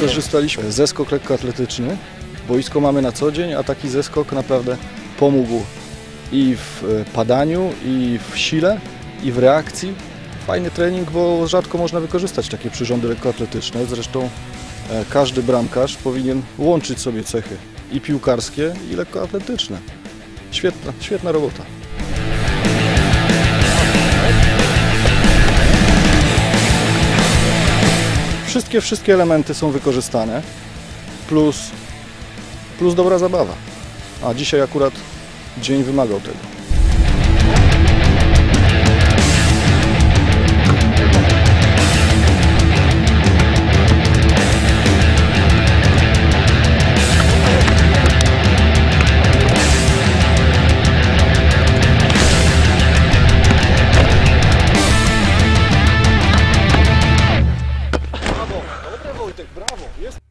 wykorzystaliśmy zeskok lekkoatletyczny. Boisko mamy na co dzień, a taki zeskok naprawdę pomógł i w e, padaniu, i w sile, i w reakcji. Fajny trening, bo rzadko można wykorzystać takie przyrządy lekkoatletyczne. Zresztą e, każdy bramkarz powinien łączyć sobie cechy i piłkarskie, i lekkoatletyczne. Świetna, świetna robota. Wszystkie, wszystkie elementy są wykorzystane, plus, plus dobra zabawa. A dzisiaj akurat dzień wymagał tego. Bravo. Yes.